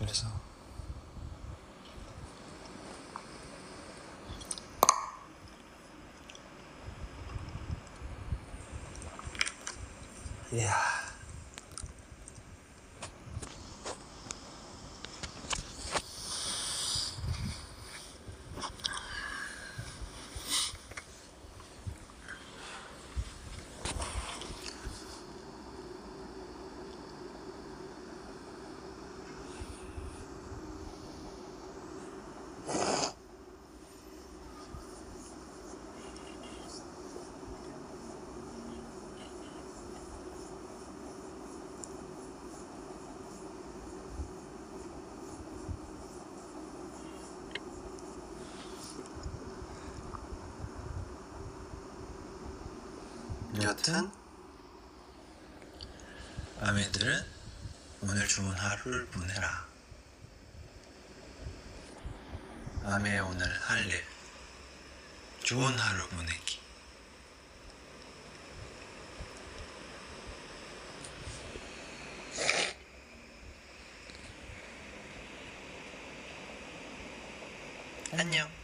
皆さん。いや 여튼 아메들은 오늘 좋은 하루를 보내라. 아메 오늘 할 일 좋은 하루 보내기. 안녕